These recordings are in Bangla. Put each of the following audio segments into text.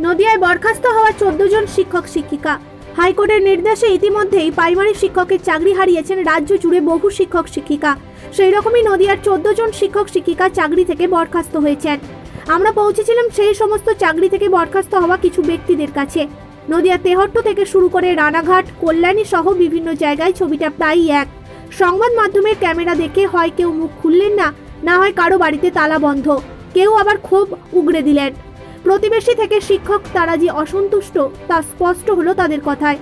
নদিয়ায় বরখাস্ত হওয়া চোদ্দ জন শিক্ষক, শিক্ষিকা। হাইকোর্টের নির্দেশে ইতিমধ্যেই প্রাইমারি শিক্ষকের চাকরি হারিয়েছেন রাজ্য জুড়ে বহু শিক্ষক, শিক্ষিকা। সেই রকমই নদিয়ার চোদ্দ জন শিক্ষক, শিক্ষিকা চাকরি থেকে বরখাস্ত হয়েছেন। আমরা পৌঁছেছিলাম সেই সমস্ত চাকরি থেকে বরখাস্ত হওয়া কিছু ব্যক্তিদের কাছে। নদিয়া তেহট্ট থেকে শুরু করে রানাঘাট, কল্যাণী সহ বিভিন্ন জায়গায় ছবিটা প্রায়ই এক। সংবাদ মাধ্যমের ক্যামেরা দেখে হয় কেউ মুখ খুললেন না না হয় কারও বাড়িতে তালা বন্ধ। কেউ আবার ক্ষোভ উগড়ে দিলেন। প্রতিবেশী থেকে শিক্ষক তারা যে অসন্তুষ্ট, তা স্পষ্ট হলো তাদের কথায়।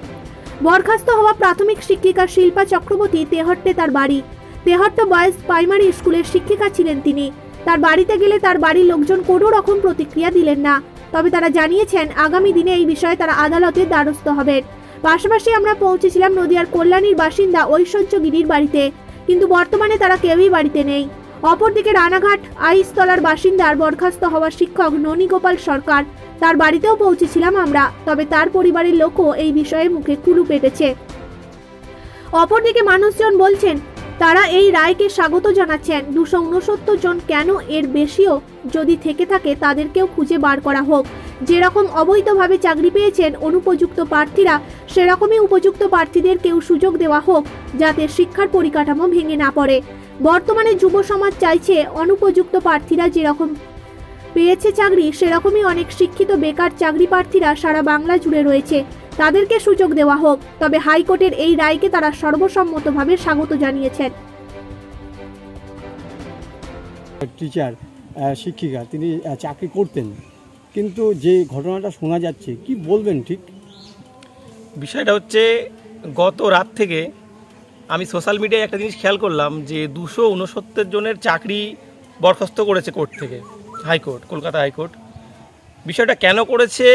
বরখাস্ত হওয়া প্রাথমিক শিক্ষিকা শিল্পা চক্রবর্তী তেহট্টে তার বাড়ি। তেহট্ট বয়েজ প্রাইমারি স্কুলের শিক্ষিকা ছিলেন তিনি। তার বাড়িতে গেলে তার বাড়ির লোকজন কোনো রকম প্রতিক্রিয়া দিলেন না। তবে তারা জানিয়েছেন, আগামী দিনে এই বিষয়ে তারা আদালতের দ্বারস্থ হবেন। পাশাপাশি আমরা পৌঁছেছিলাম নদিয়ার কল্যাণীর বাসিন্দা ঐশ্বর্যগিরির বাড়িতে। কিন্তু বর্তমানে তারা কেউই বাড়িতে নেই। অপরদিকে রানাঘাট, আইসতলার বাসিন্দার বরখাস্ত হওয়া শিক্ষক ননীগোপাল সরকার। তার বাড়িতেও পৌঁছেছিলাম আমরা, তবে তার পরিবারের লোকও এই বিষয়ে মুখে কুলু পেটেছে। অপরদিকে মানুষজন বলছেন, তারা এই রায়কে স্বাগত জানাচ্ছেন। দুশো উনসত্তর জন কেন এর বেশিও যদি থেকে থাকে তাদেরকেও খুঁজে বার করা হোক। যেরকম অবৈধভাবে চাকরি পেয়েছেন অনুপযুক্ত প্রার্থীরা, সেরকমই উপযুক্ত প্রার্থীদের কেউ সুযোগ দেওয়া হোক, যাতে শিক্ষার পরিকাঠামো ভেঙে না পড়ে। বর্তমানে যুব সমাজ চাইছে অনুপযুক্ত প্রার্থীরা যেরকম পেয়েছে চাকরি, সেরকমই অনেক শিক্ষিত বেকার চাকরি প্রার্থীরা সারা বাংলা জুড়ে রয়েছে। তাদেরকে সুযোগ দেওয়া হোক, তবে হাইকোর্টের এই রায়কে তারা সর্বসম্মতভাবে স্বাগত জানিয়েছেন। টিচার শিক্ষিকা, তিনি চাকরি করতেন। কিন্তু যে ঘটনাটা শোনা যাচ্ছে, কি বলবেন ঠিক? বিষয়টা হচ্ছে, গত রাত থেকে আমি সোশ্যাল মিডিয়ায় একটা জিনিস খেয়াল করলাম যে দুশো উনসত্তর জনের চাকরি বরখাস্ত করেছে কোর্ট থেকে, হাইকোর্ট, কলকাতা হাইকোর্ট। বিষয়টা কেন করেছে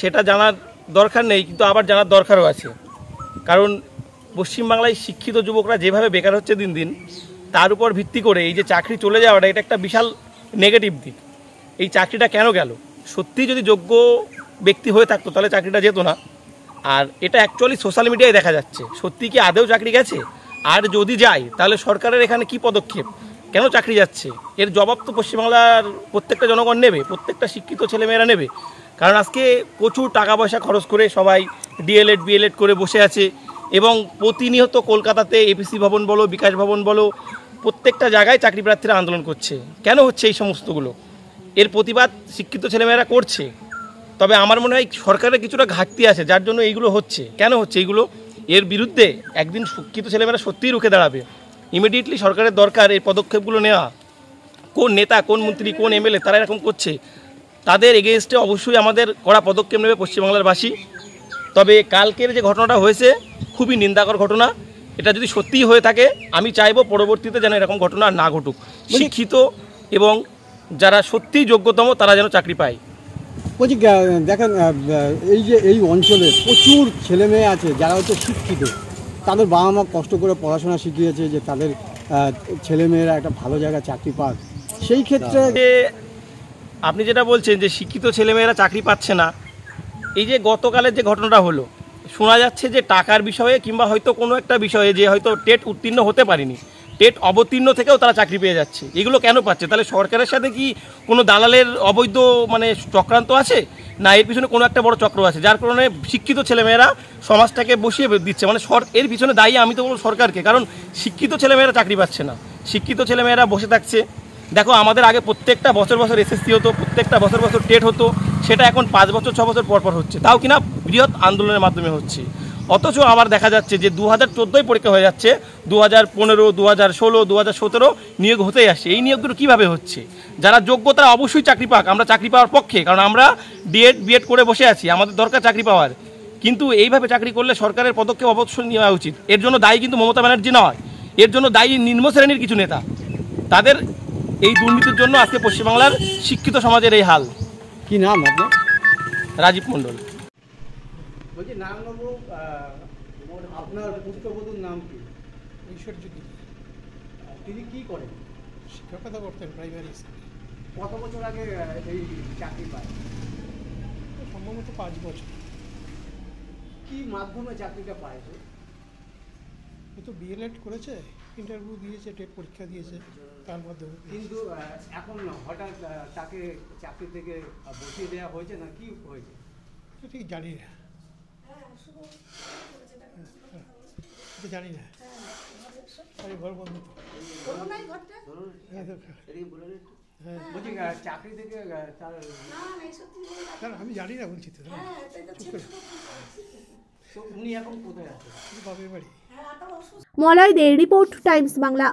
সেটা জানার দরকার নেই, কিন্তু আবার জানার দরকারও আছে। কারণ পশ্চিমবাংলায় শিক্ষিত যুবকরা যেভাবে বেকার হচ্ছে দিন দিন, তার উপর ভিত্তি করে এই যে চাকরি চলে যাওয়াটা, এটা একটা বিশাল নেগেটিভ দিক। এই চাকরিটা কেন গেল? সত্যি যদি যোগ্য ব্যক্তি হয়ে থাকতো, তাহলে চাকরিটা যেত না। আর এটা অ্যাকচুয়ালি সোশ্যাল মিডিয়ায় দেখা যাচ্ছে। সত্যি কি আদেও চাকরি গেছে? আর যদি যায়, তাহলে সরকারের এখানে কি পদক্ষেপ? কেন চাকরি যাচ্ছে? এর জবাব তো পশ্চিমবাংলার প্রত্যেকটা জনগণ নেবে, প্রত্যেকটা শিক্ষিত ছেলেমেয়েরা নেবে। কারণ আজকে প্রচুর টাকা পয়সা খরচ করে সবাই ডিএলএড বিএলএড করে বসে আছে এবং প্রতিনিয়ত কলকাতাতে এপিসি ভবন বলো, বিকাশ ভবন বলো, প্রত্যেকটা জায়গায় চাকরি প্রার্থীরা আন্দোলন করছে। কেন হচ্ছে এই সমস্তগুলো? এর প্রতিবাদ শিক্ষিত ছেলেমেয়েরা করছে। তবে আমার মনে হয় সরকারের কিছুটা ঘাটতি আছে যার জন্য এইগুলো হচ্ছে। কেন হচ্ছে এইগুলো? এর বিরুদ্ধে একদিন শিক্ষিত ছেলেমেয়েরা সত্যিই রুখে দাঁড়াবে। ইমিডিয়েটলি সরকারের দরকার এই পদক্ষেপগুলো নেওয়া। কোন নেতা কোন মন্ত্রী কোন এমএলএ তারা এরকম করছে? তাদের এগেনস্টে অবশ্যই আমাদের কড়া পদক্ষেপ নেবে পশ্চিমবাংলার বাসী। তবে কালকের যে ঘটনাটা হয়েছে খুবই নিন্দাকর ঘটনা। এটা যদি সত্যিই হয়ে থাকে আমি চাইব পরবর্তীতে যেন এরকম ঘটনা না ঘটুক। শিক্ষিত এবং যারা সত্যিই যোগ্যতম তারা যেন চাকরি পায়। বলছি দেখেন এই যে এই অঞ্চলে প্রচুর ছেলে মেয়ে আছে যারা হচ্ছে শিক্ষিত। তাদের বাবা মা কষ্ট করে পড়াশোনা শিখিয়েছে যে তাদের ছেলে মেয়েরা একটা ভালো জায়গায় চাকরি পাক। সেই ক্ষেত্রে যে আপনি যেটা বলছেন যে শিক্ষিত ছেলেমেয়েরা চাকরি পাচ্ছে না এই যে গতকালের যে ঘটনাটা হলো শোনা যাচ্ছে যে টাকার বিষয়ে কিংবা হয়তো কোনো একটা বিষয়ে যে হয়তো টেট উত্তীর্ণ হতে পারেনি। টেট অবতীর্ণ থেকেও তারা চাকরি পেয়ে যাচ্ছে। এগুলো কেন পাচ্ছে? তাহলে সরকারের সাথে কি কোনো দালালের অবৈধ মানে চক্রান্ত আছে? না, এর পিছনে কোনো একটা বড় চক্র আছে, যার কারণে শিক্ষিত ছেলেমেয়েরা সমাজটাকে বসিয়ে দিচ্ছে। মানে এর পিছনে দায়ী আমি তো বলব সরকারকে, কারণ শিক্ষিত ছেলেমেয়েরা চাকরি পাচ্ছে না। শিক্ষিত ছেলেমেয়েরা বসে থাকছে। দেখো, আমাদের আগে প্রত্যেকটা বছর বছর এসএসসি হতো, প্রত্যেকটা বছর বছর টেট হতো, সেটা এখন পাঁচ বছর, ছ বছর পর পর হচ্ছে। তাও কিনা বৃহৎ আন্দোলনের মাধ্যমে হচ্ছে। অথচ আবার দেখা যাচ্ছে যে দু হাজার চোদ্দোয় পরীক্ষা হয়ে যাচ্ছে দু হাজার পনেরো দু হাজার ষোলো দু হাজার সতেরো নিয়োগ হতেই আসছে। এই নিয়োগগুলো কীভাবে হচ্ছে? যারা যোগ্য তারা অবশ্যই চাকরি পাক আমরা চাকরি পাওয়ার পক্ষে কারণ আমরা ডিএড বিএড করে বসে আছি আমাদের দরকার চাকরি পাওয়ার। কিন্তু এইভাবে চাকরি করলে সরকারের পদক্ষেপ অবশ্যই নেওয়া উচিত। এর জন্য দায়ী কিন্তু মমতা ব্যানার্জি নয় এর জন্য দায়ী নিম্ন শ্রেণির কিছু নেতা। তাদের এই দুর্নীতির জন্য আজকে পশ্চিমবাংলার শিক্ষিত সমাজের এই হাল। কি নাম আপনার? রাজীব মণ্ডল। বলছি নাম নেব আপনার পুষ্পবধূর নাম কি? ঐশ্বর্যদি তিনি কী করেন? শিক্ষকতা করতেন প্রাইমারি স্কুলে কত বছর আগে এই চাকরি পায়? সম্ভবত পাঁচ বছর। কি মাধ্যমে চাকরিটা পায় ও তো বিএলএড করেছে ইন্টারভিউ দিয়েছে টেট পরীক্ষা দিয়েছে তার মধ্যে কিন্তু এখন হঠাৎ তাকে চাকরি থেকে বসিয়ে দেওয়া হয়েছে না কি হয়েছে? ঠিক জানি না। জানি না। আরে ঘর বন্ধ আমি জানি না বলছি তো। মলয়দের রিপোর্ট টাইমস বাংলা।